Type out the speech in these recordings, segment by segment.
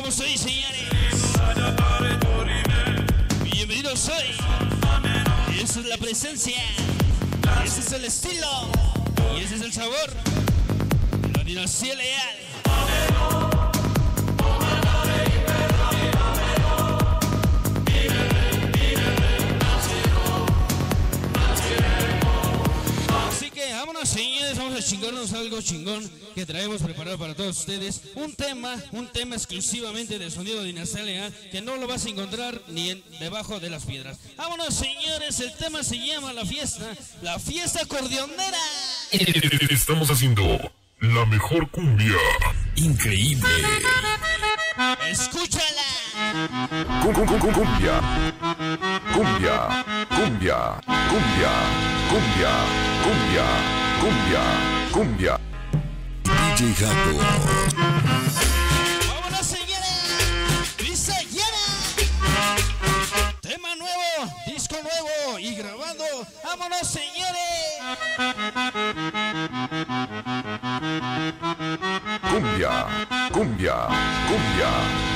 continuamos hoy, señores. Bienvenidos hoy. Esa es la presencia. Ese es el estilo. Y ese es el sabor. La dinastía leal. Chingón que traemos preparado para todos ustedes. Un tema, un tema exclusivamente de sonido dinastía leal que no lo vas a encontrar ni en- debajo de las piedras. Vámonos, señores, el tema se llama La Fiesta, la Fiesta Acordeonera. Estamos haciendo la mejor cumbia. Increíble. Escúchala. Cum, cum, cum, cum, cumbia. Cumbia. Cumbia. Cumbia. Cumbia. Cumbia. Cumbia. Cumbia. DJ Jaco. Vámonos, señores. Pista llena. Tema nuevo, disco nuevo y grabando. Vámonos, señores. Cumbia. Cumbia. Cumbia.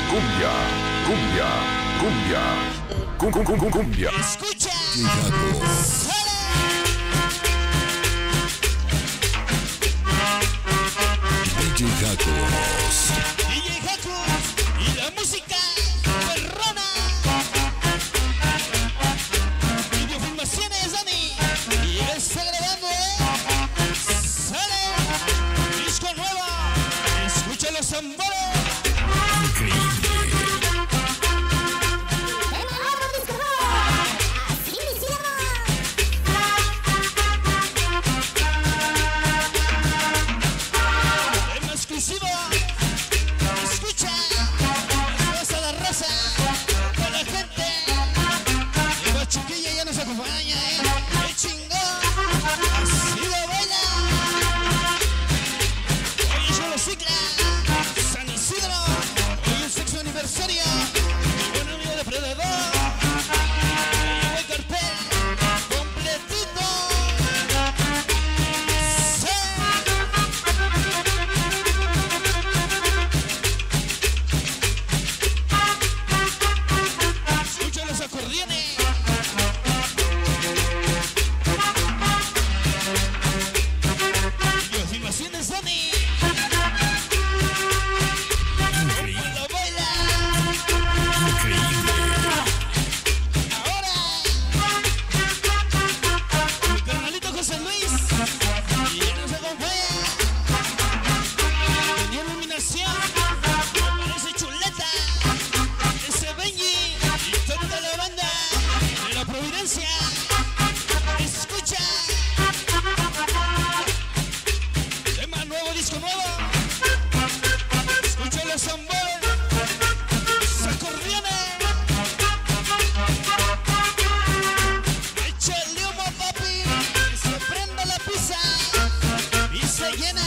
Cumbia. Cumbia. Cumbia. Cum, cum, cum, cum, cumbia. Escucha. DJ Escucha. Tema nuevo, disco nuevo. Escucha los tambores. Acordeones. Échale humo, papi. Que se prenda la pizza. Y se llena.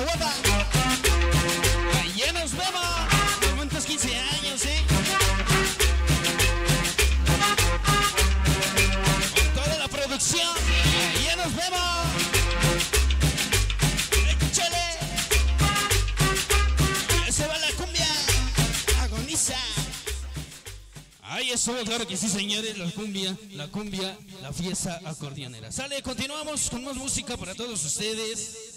la guapa. Allá nos vemos. ¿Cuántos 15 años, eh? Con toda la producción. Allá nos vemos. Échale. Se va la cumbia. Agoniza. Ahí estuvo, claro que sí, señores, la cumbia, la cumbia, la fiesta acordeonera. Sale, continuamos con más música para todos ustedes.